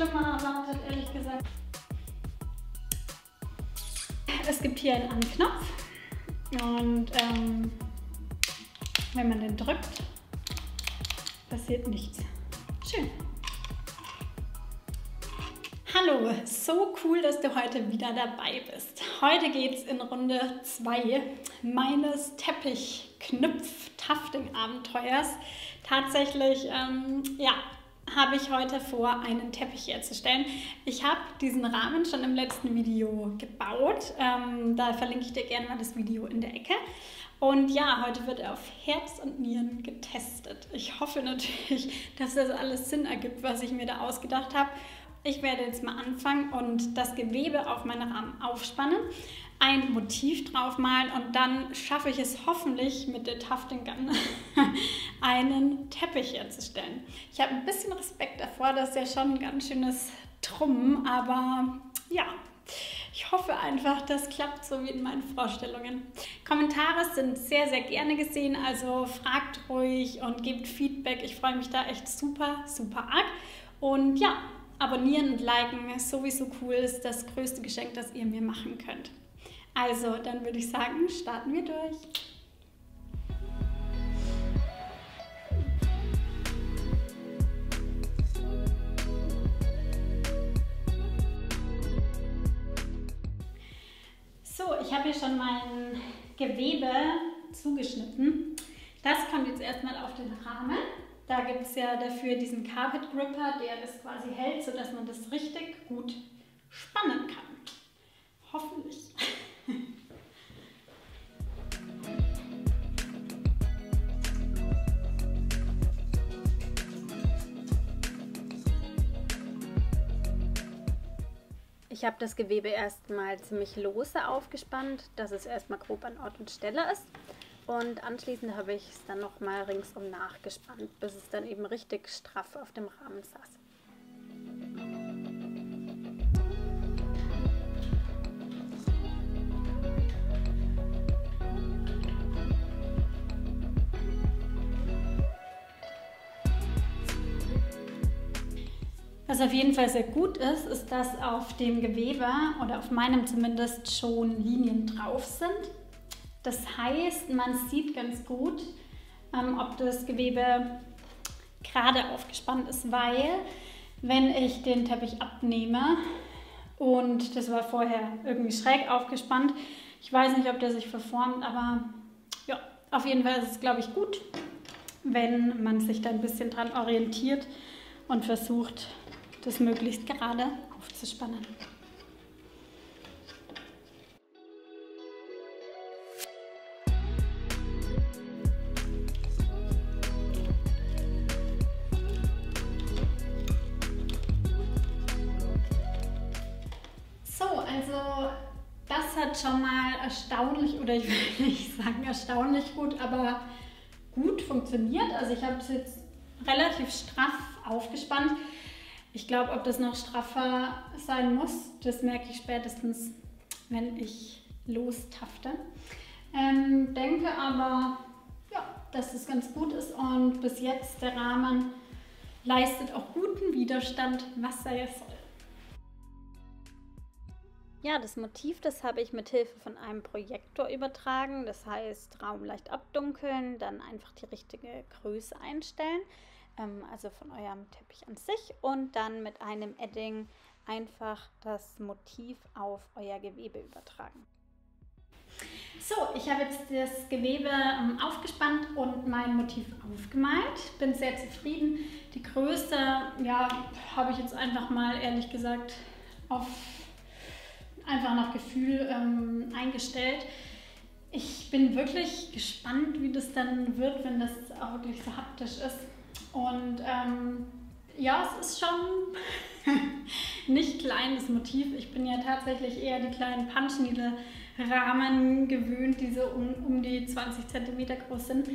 schlimmer erwartet, ehrlich gesagt. Es gibt hier einen Anknopf und ähm, wenn man den drückt, passiert nichts. Schön. Hallo, so cool, dass du heute wieder dabei bist. Heute geht es in Runde 2 meines Teppich-Knüpf-Tafting-Abenteuers. Tatsächlich, ähm, ja, habe ich heute vor, einen Teppich herzustellen. Ich habe diesen Rahmen schon im letzten Video gebaut. Ähm, da verlinke ich dir gerne mal das Video in der Ecke. Und ja, heute wird er auf Herz und Nieren getestet. Ich hoffe natürlich, dass das alles Sinn ergibt, was ich mir da ausgedacht habe. Ich werde jetzt mal anfangen und das Gewebe auf meinen Rahmen aufspannen, ein Motiv draufmalen und dann schaffe ich es hoffentlich mit der Tufting Gun einen Teppich herzustellen. Ich habe ein bisschen Respekt davor, das ist ja schon ein ganz schönes Trumm, aber ja, ich hoffe einfach, das klappt so wie in meinen Vorstellungen. Kommentare sind sehr, sehr gerne gesehen, also fragt ruhig und gebt Feedback. Ich freue mich da echt super, super arg. Und ja, abonnieren und liken ist sowieso cool, ist das größte Geschenk, das ihr mir machen könnt. Also, dann würde ich sagen, starten wir durch. So, ich habe hier schon mein Gewebe zugeschnitten. Das kommt jetzt erstmal auf den Rahmen. Da gibt es ja dafür diesen Carpet Gripper, der das quasi hält, sodass man das richtig gut spannen kann. Hoffentlich. Ich habe das Gewebe erstmal ziemlich lose aufgespannt, dass es erstmal grob an Ort und Stelle ist. Und anschließend habe ich es dann nochmal ringsum nachgespannt, bis es dann eben richtig straff auf dem Rahmen saß. Was auf jeden Fall sehr gut ist, ist, dass auf dem Gewebe oder auf meinem zumindest schon Linien drauf sind. Das heißt, man sieht ganz gut, ähm, ob das Gewebe gerade aufgespannt ist, weil wenn ich den Teppich abnehme und das war vorher irgendwie schräg aufgespannt, ich weiß nicht, ob der sich verformt, aber ja, auf jeden Fall ist es, glaube ich, gut, wenn man sich da ein bisschen dran orientiert und versucht, das möglichst gerade aufzuspannen. hat schon mal erstaunlich, oder ich will nicht sagen erstaunlich gut, aber gut funktioniert. Also ich habe es jetzt relativ straff aufgespannt. Ich glaube, ob das noch straffer sein muss, das merke ich spätestens, wenn ich lostafte. Ähm, denke aber, ja, dass es ganz gut ist und bis jetzt der Rahmen leistet auch guten Widerstand, was er jetzt soll. Ja, das Motiv, das habe ich mit Hilfe von einem Projektor übertragen. Das heißt, Raum leicht abdunkeln, dann einfach die richtige Größe einstellen, ähm, also von eurem Teppich an sich und dann mit einem Edding einfach das Motiv auf euer Gewebe übertragen. So, ich habe jetzt das Gewebe ähm, aufgespannt und mein Motiv aufgemalt. Bin sehr zufrieden. Die Größe, ja, habe ich jetzt einfach mal ehrlich gesagt auf einfach nach Gefühl ähm, eingestellt. Ich bin wirklich gespannt, wie das dann wird, wenn das auch wirklich so haptisch ist. Und ähm, ja, es ist schon nicht kleines Motiv. Ich bin ja tatsächlich eher die kleinen Punch-Needle-Rahmen gewöhnt, die so um, um die 20 cm groß sind.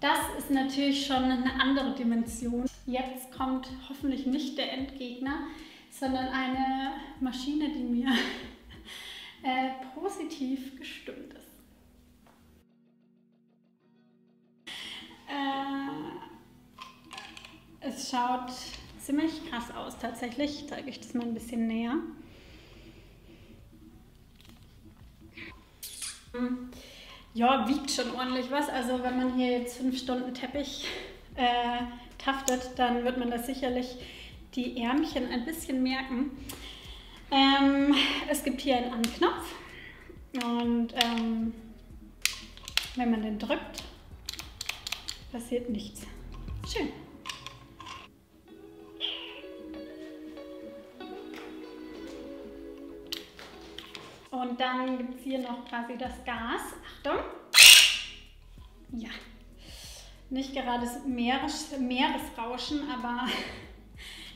Das ist natürlich schon eine andere Dimension. Jetzt kommt hoffentlich nicht der Endgegner, sondern eine Maschine, die mir äh, positiv gestimmt ist. Äh, es schaut ziemlich krass aus tatsächlich. Ich zeige euch das mal ein bisschen näher. Ja, wiegt schon ordentlich was. Also wenn man hier jetzt fünf Stunden Teppich äh, taftet, dann wird man das sicherlich die Ärmchen ein bisschen merken. Ähm, es gibt hier einen Anknopf und ähm, wenn man den drückt, passiert nichts. Schön. Und dann gibt es hier noch quasi das Gas. Achtung. Ja. Nicht gerade Meeres, Meeresrauschen, aber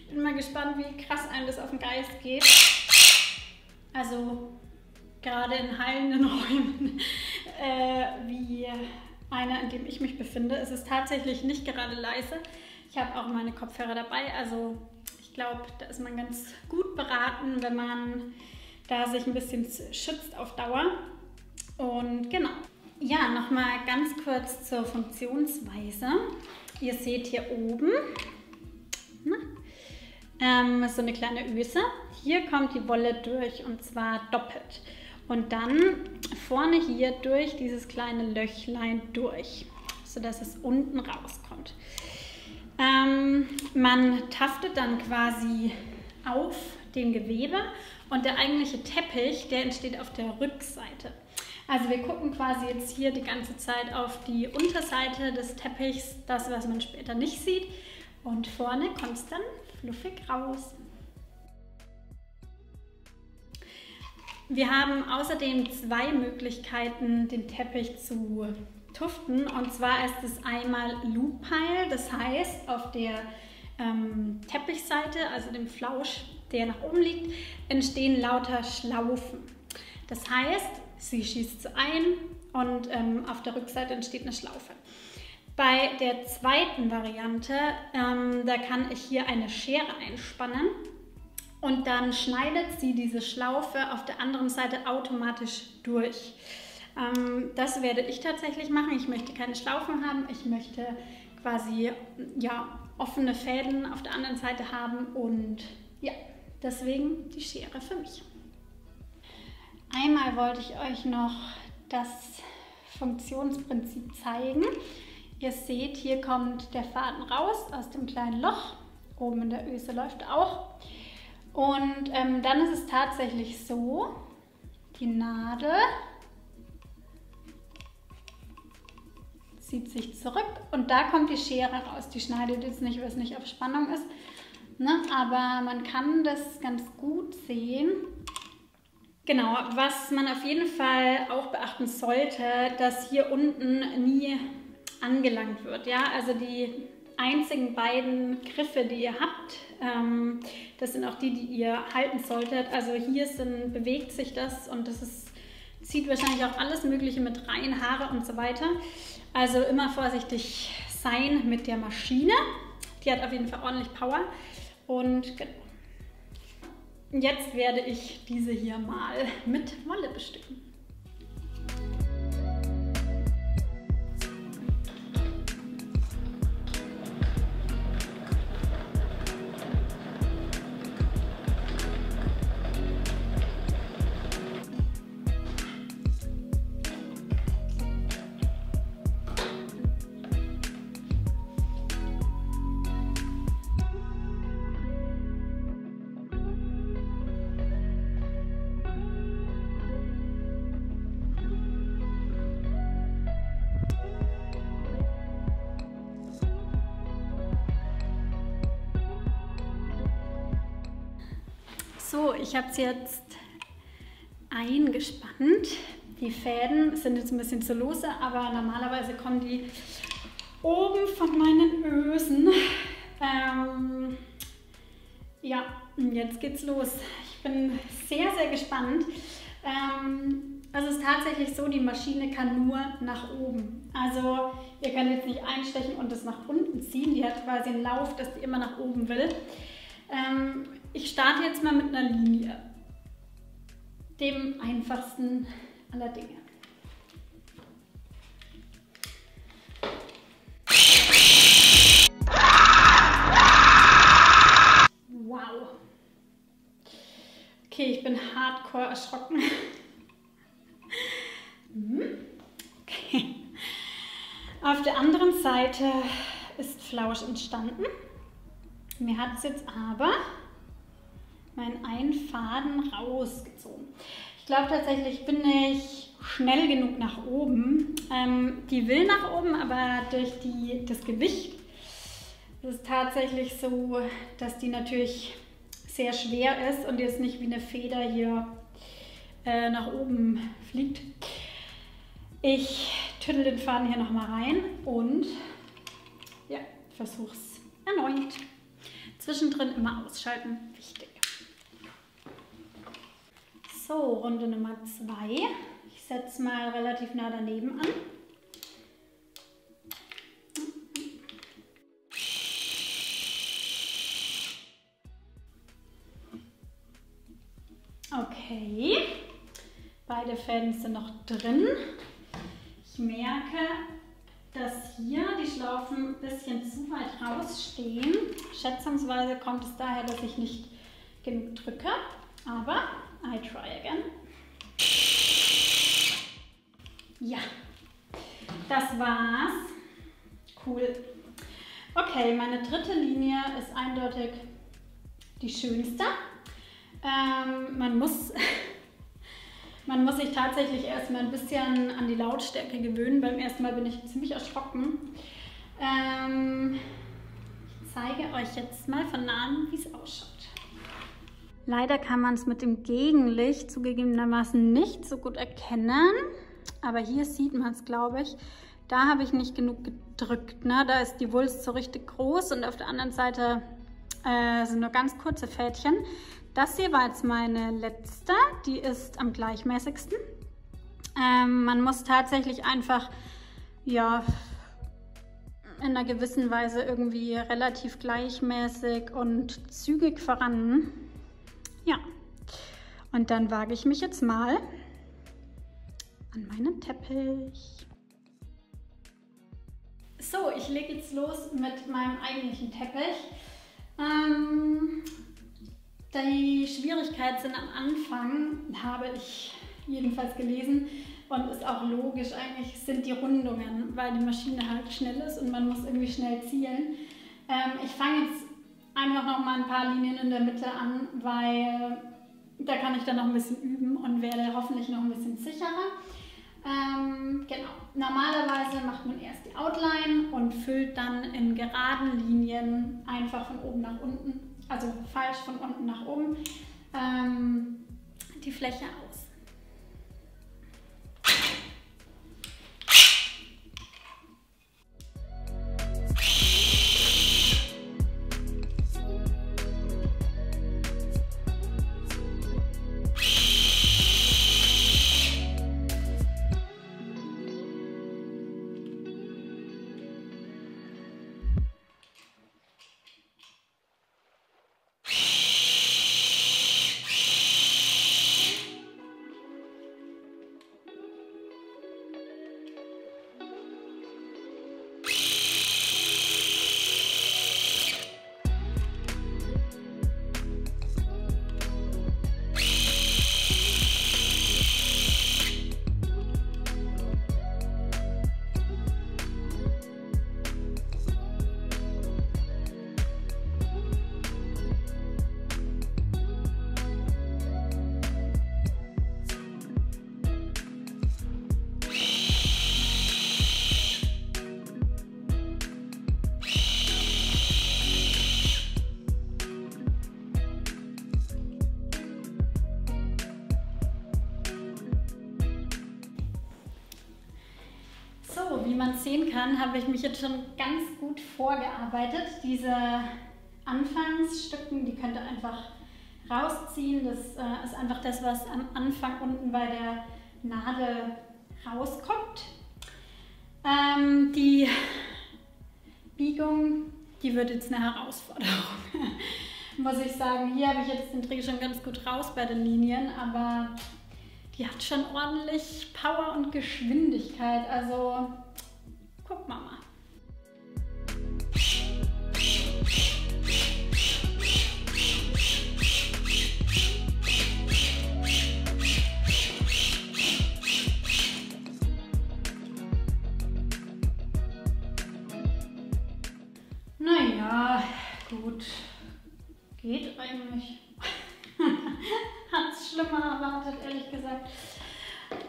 ich bin mal gespannt, wie krass einem das auf den Geist geht. Also gerade in heilenden Räumen, äh, wie einer, in dem ich mich befinde, ist es tatsächlich nicht gerade leise. Ich habe auch meine Kopfhörer dabei, also ich glaube, da ist man ganz gut beraten, wenn man da sich ein bisschen schützt auf Dauer. Und genau. Ja, nochmal ganz kurz zur Funktionsweise. Ihr seht hier oben ne, ähm, so eine kleine Öse. Hier kommt die Wolle durch und zwar doppelt. Und dann vorne hier durch dieses kleine Löchlein durch, sodass es unten rauskommt. Ähm, man taftet dann quasi auf dem Gewebe und der eigentliche Teppich, der entsteht auf der Rückseite. Also wir gucken quasi jetzt hier die ganze Zeit auf die Unterseite des Teppichs, das, was man später nicht sieht. Und vorne kommt es dann fluffig raus. Wir haben außerdem zwei Möglichkeiten, den Teppich zu tuften. Und zwar ist es einmal Loop-Pile, das heißt auf der ähm, Teppichseite, also dem Flausch, der nach oben liegt, entstehen lauter Schlaufen. Das heißt, sie schießt so ein und ähm, auf der Rückseite entsteht eine Schlaufe. Bei der zweiten Variante, ähm, da kann ich hier eine Schere einspannen und dann schneidet sie diese Schlaufe auf der anderen Seite automatisch durch. Ähm, das werde ich tatsächlich machen. Ich möchte keine Schlaufen haben. Ich möchte quasi ja, offene Fäden auf der anderen Seite haben und ja, deswegen die Schere für mich. Einmal wollte ich euch noch das Funktionsprinzip zeigen. Ihr seht, hier kommt der Faden raus aus dem kleinen Loch. Oben in der Öse läuft auch. Und ähm, dann ist es tatsächlich so, die Nadel zieht sich zurück und da kommt die Schere raus. Die schneidet jetzt nicht, weil es nicht auf Spannung ist, ne? aber man kann das ganz gut sehen. Genau, was man auf jeden Fall auch beachten sollte, dass hier unten nie angelangt wird. Ja, also die einzigen beiden Griffe, die ihr habt, ähm, das sind auch die, die ihr halten solltet. Also hier sind, bewegt sich das und das ist, zieht wahrscheinlich auch alles Mögliche mit rein, Haare und so weiter. Also immer vorsichtig sein mit der Maschine. Die hat auf jeden Fall ordentlich Power. Und genau. Jetzt werde ich diese hier mal mit Wolle bestücken. So, ich habe es jetzt eingespannt. Die Fäden sind jetzt ein bisschen zu lose, aber normalerweise kommen die oben von meinen Ösen. Ähm, ja, jetzt geht's los. Ich bin sehr, sehr gespannt. Ähm, also es ist tatsächlich so, die Maschine kann nur nach oben. Also ihr könnt jetzt nicht einstechen und das nach unten ziehen. Die hat quasi einen Lauf, dass die immer nach oben will. Ähm, ich starte jetzt mal mit einer Linie. Dem einfachsten aller Dinge. Wow. Okay, ich bin hardcore erschrocken. Hm? Okay. Auf der anderen Seite ist Flausch entstanden. Mir hat es jetzt aber meinen einen Faden rausgezogen. Ich glaube tatsächlich bin ich schnell genug nach oben. Ähm, die will nach oben, aber durch die, das Gewicht ist es tatsächlich so, dass die natürlich sehr schwer ist und jetzt nicht wie eine Feder hier äh, nach oben fliegt. Ich tüttel den Faden hier nochmal rein und ja, versuche es erneut. Zwischendrin immer ausschalten, wichtig. So, Runde Nummer zwei. Ich setze mal relativ nah daneben an. Okay, beide Fäden sind noch drin. Ich merke, dass hier die Schlaufen ein bisschen zu weit rausstehen. Schätzungsweise kommt es daher, dass ich nicht genug drücke, aber I try again. Ja, das war's. Cool. Okay, meine dritte Linie ist eindeutig die schönste. Ähm, man, muss, man muss sich tatsächlich erstmal ein bisschen an die Lautstärke gewöhnen. Beim ersten Mal bin ich ziemlich erschrocken. Ähm, ich zeige euch jetzt mal von nahem, wie es ausschaut. Leider kann man es mit dem Gegenlicht zugegebenermaßen nicht so gut erkennen. Aber hier sieht man es, glaube ich. Da habe ich nicht genug gedrückt. Ne? Da ist die Wulst so richtig groß und auf der anderen Seite äh, sind nur ganz kurze Fädchen. Das hier war jetzt meine letzte. Die ist am gleichmäßigsten. Ähm, man muss tatsächlich einfach, ja, in einer gewissen Weise irgendwie relativ gleichmäßig und zügig voran ja, und dann wage ich mich jetzt mal an meinen Teppich. So, ich lege jetzt los mit meinem eigentlichen Teppich. Ähm, die Schwierigkeit sind am Anfang, habe ich jedenfalls gelesen, und ist auch logisch eigentlich, sind die Rundungen, weil die Maschine halt schnell ist und man muss irgendwie schnell zielen. Ähm, ich fange jetzt einfach noch mal ein paar Linien in der Mitte an, weil da kann ich dann noch ein bisschen üben und werde hoffentlich noch ein bisschen sicherer. Ähm, genau. Normalerweise macht man erst die Outline und füllt dann in geraden Linien einfach von oben nach unten, also falsch von unten nach oben, ähm, die Fläche aus. Habe ich mich jetzt schon ganz gut vorgearbeitet. Diese Anfangsstücken, die könnt ihr einfach rausziehen. Das äh, ist einfach das, was am Anfang unten bei der Nadel rauskommt. Ähm, die Biegung, die wird jetzt eine Herausforderung. Muss ich sagen, hier habe ich jetzt den Dreh schon ganz gut raus bei den Linien, aber die hat schon ordentlich Power und Geschwindigkeit. Also Guck Mama. Naja, gut. Geht eigentlich. Hat's schlimmer erwartet, ehrlich gesagt.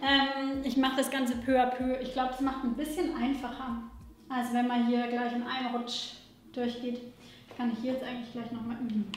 Ähm, ich mache das Ganze peu à peu. Ich glaube, es macht ein bisschen einfacher, als wenn man hier gleich in einem Rutsch durchgeht. Kann ich hier jetzt eigentlich gleich nochmal üben.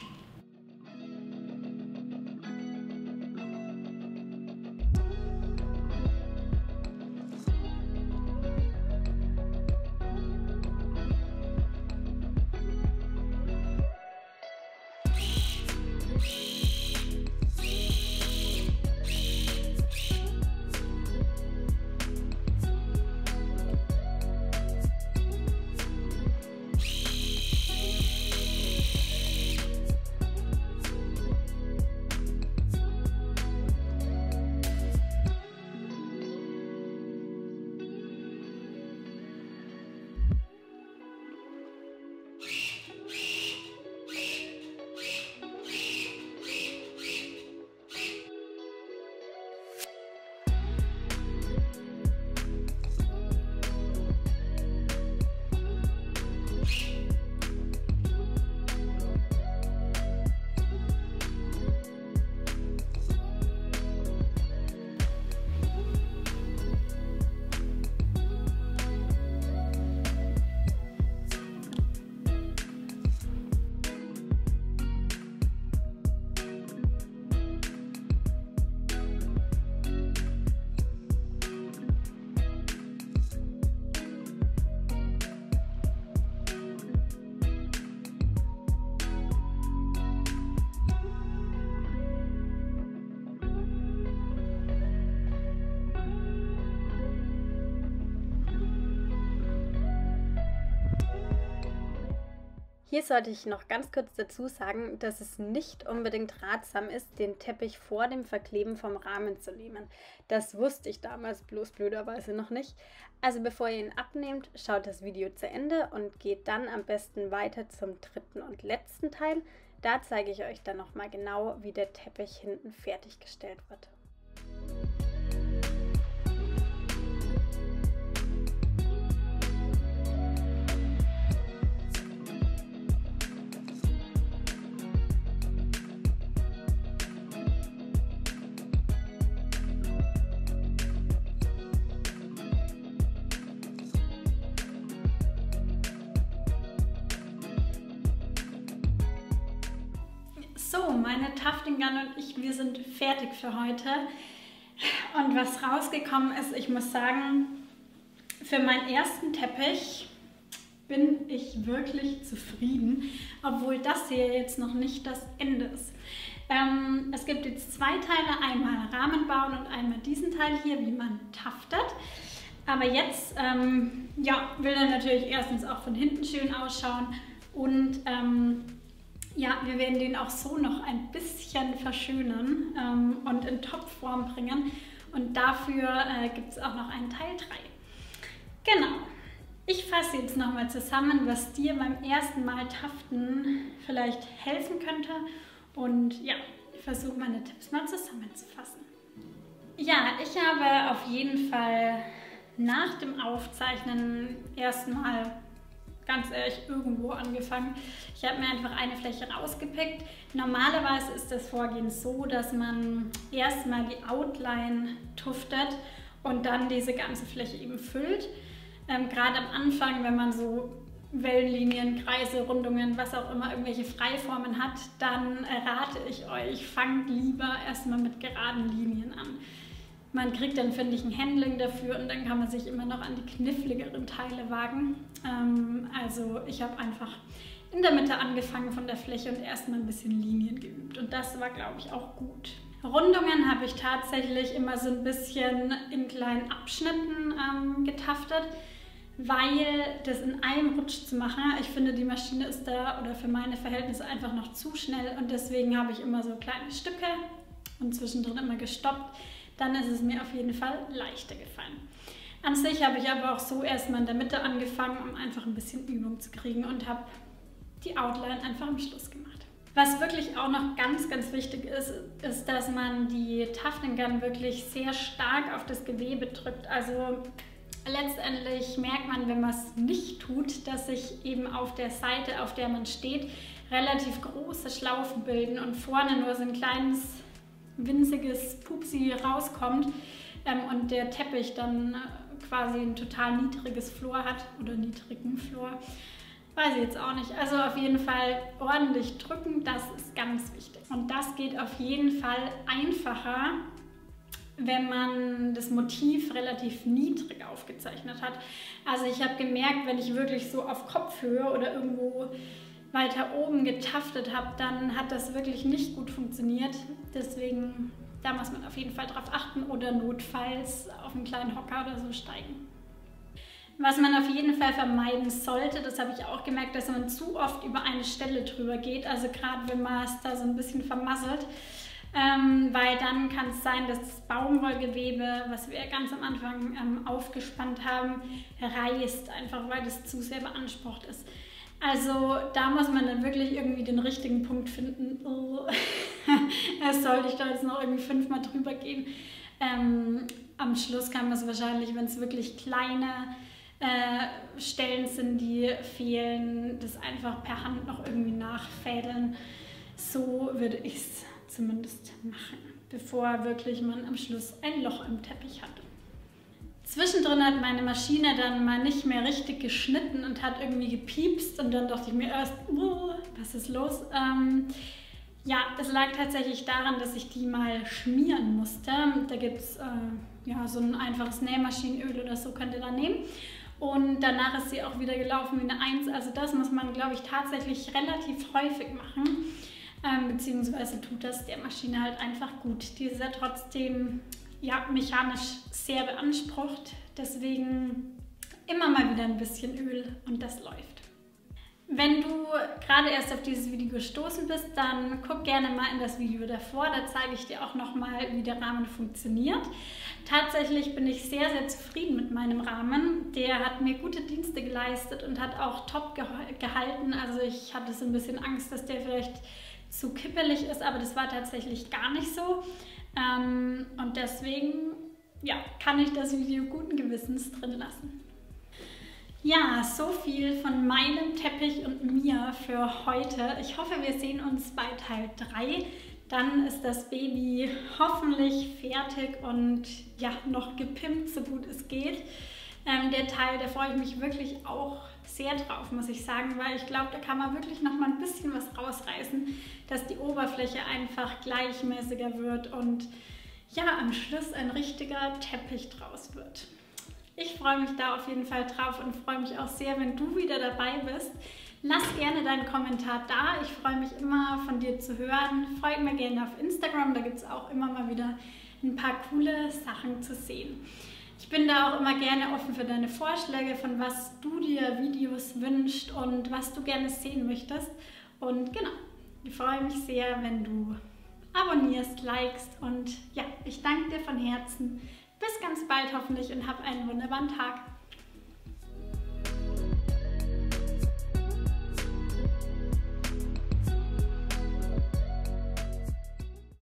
Hier sollte ich noch ganz kurz dazu sagen, dass es nicht unbedingt ratsam ist, den Teppich vor dem Verkleben vom Rahmen zu nehmen. Das wusste ich damals bloß blöderweise noch nicht. Also bevor ihr ihn abnehmt, schaut das Video zu Ende und geht dann am besten weiter zum dritten und letzten Teil. Da zeige ich euch dann nochmal genau, wie der Teppich hinten fertiggestellt wird. So, meine Tafting Gun und ich, wir sind fertig für heute. Und was rausgekommen ist, ich muss sagen, für meinen ersten Teppich bin ich wirklich zufrieden, obwohl das hier jetzt noch nicht das Ende ist. Ähm, es gibt jetzt zwei Teile, einmal Rahmen bauen und einmal diesen Teil hier, wie man taftet. Aber jetzt ähm, ja, will er natürlich erstens auch von hinten schön ausschauen und ähm, ja, wir werden den auch so noch ein bisschen verschönern ähm, und in Topform bringen. Und dafür äh, gibt es auch noch einen Teil 3. Genau. Ich fasse jetzt nochmal zusammen, was dir beim ersten Mal Taften vielleicht helfen könnte. Und ja, ich versuche meine Tipps mal zusammenzufassen. Ja, ich habe auf jeden Fall nach dem Aufzeichnen erstmal ganz ehrlich irgendwo angefangen. Ich habe mir einfach eine Fläche rausgepickt. Normalerweise ist das Vorgehen so, dass man erstmal die Outline tuftet und dann diese ganze Fläche eben füllt. Ähm, Gerade am Anfang, wenn man so Wellenlinien, Kreise, Rundungen, was auch immer, irgendwelche Freiformen hat, dann rate ich euch, fangt lieber erstmal mit geraden Linien an. Man kriegt dann, finde ich, ein Handling dafür und dann kann man sich immer noch an die kniffligeren Teile wagen. Ähm, also ich habe einfach in der Mitte angefangen von der Fläche und erstmal ein bisschen Linien geübt. Und das war, glaube ich, auch gut. Rundungen habe ich tatsächlich immer so ein bisschen in kleinen Abschnitten ähm, getaftet, weil das in einem Rutsch zu machen, ich finde, die Maschine ist da oder für meine Verhältnisse einfach noch zu schnell und deswegen habe ich immer so kleine Stücke und zwischendrin immer gestoppt dann ist es mir auf jeden Fall leichter gefallen. An sich habe ich aber auch so erstmal in der Mitte angefangen, um einfach ein bisschen Übung zu kriegen und habe die Outline einfach am Schluss gemacht. Was wirklich auch noch ganz, ganz wichtig ist, ist, dass man die Tafting Gun wirklich sehr stark auf das Gewebe drückt. Also letztendlich merkt man, wenn man es nicht tut, dass sich eben auf der Seite, auf der man steht, relativ große Schlaufen bilden und vorne nur so ein kleines, winziges Pupsi rauskommt ähm, und der Teppich dann äh, quasi ein total niedriges Flor hat oder niedrigen Flor. Weiß ich jetzt auch nicht. Also auf jeden Fall ordentlich drücken, das ist ganz wichtig. Und das geht auf jeden Fall einfacher, wenn man das Motiv relativ niedrig aufgezeichnet hat. Also ich habe gemerkt, wenn ich wirklich so auf Kopfhöhe oder irgendwo weiter oben getaftet habe, dann hat das wirklich nicht gut funktioniert. Deswegen, da muss man auf jeden Fall drauf achten oder notfalls auf einen kleinen Hocker oder so steigen. Was man auf jeden Fall vermeiden sollte, das habe ich auch gemerkt, dass man zu oft über eine Stelle drüber geht. Also gerade wenn man es da so ein bisschen vermasselt, ähm, weil dann kann es sein, dass das Baumwollgewebe, was wir ganz am Anfang ähm, aufgespannt haben, reißt, einfach weil das zu sehr beansprucht ist. Also da muss man dann wirklich irgendwie den richtigen Punkt finden. Oh. sollte ich da jetzt noch irgendwie fünfmal drüber gehen. Ähm, am Schluss kann man es wahrscheinlich, wenn es wirklich kleine äh, Stellen sind, die fehlen, das einfach per Hand noch irgendwie nachfädeln. So würde ich es zumindest machen, bevor wirklich man am Schluss ein Loch im Teppich hat. Zwischendrin hat meine Maschine dann mal nicht mehr richtig geschnitten und hat irgendwie gepiepst und dann dachte ich mir erst, oh, was ist los? Ähm, ja, es lag tatsächlich daran, dass ich die mal schmieren musste. Da gibt es äh, ja, so ein einfaches Nähmaschinenöl oder so, könnt ihr da nehmen. Und danach ist sie auch wieder gelaufen wie eine Eins. Also das muss man, glaube ich, tatsächlich relativ häufig machen. Ähm, beziehungsweise tut das der Maschine halt einfach gut. Die ist ja trotzdem ja, mechanisch sehr beansprucht. Deswegen immer mal wieder ein bisschen Öl und das läuft. Wenn du gerade erst auf dieses Video gestoßen bist, dann guck gerne mal in das Video davor. Da zeige ich dir auch nochmal, wie der Rahmen funktioniert. Tatsächlich bin ich sehr, sehr zufrieden mit meinem Rahmen. Der hat mir gute Dienste geleistet und hat auch top gehalten. Also ich hatte so ein bisschen Angst, dass der vielleicht zu kippelig ist, aber das war tatsächlich gar nicht so. Ähm, und deswegen ja, kann ich das Video guten Gewissens drin lassen. Ja, so viel von meinem Teppich und mir für heute. Ich hoffe, wir sehen uns bei Teil 3. Dann ist das Baby hoffentlich fertig und ja, noch gepimpt, so gut es geht. Ähm, der Teil, da freue ich mich wirklich auch sehr drauf, muss ich sagen, weil ich glaube, da kann man wirklich noch mal ein bisschen was rausreißen, dass die Oberfläche einfach gleichmäßiger wird und ja, am Schluss ein richtiger Teppich draus wird. Ich freue mich da auf jeden Fall drauf und freue mich auch sehr, wenn du wieder dabei bist. Lass gerne deinen Kommentar da. Ich freue mich immer von dir zu hören. Folge mir gerne auf Instagram, da gibt es auch immer mal wieder ein paar coole Sachen zu sehen. Ich bin da auch immer gerne offen für deine Vorschläge, von was du dir Videos wünschst und was du gerne sehen möchtest. Und genau, ich freue mich sehr, wenn du abonnierst, likest und ja, ich danke dir von Herzen. Bis ganz bald hoffentlich und hab einen wunderbaren Tag.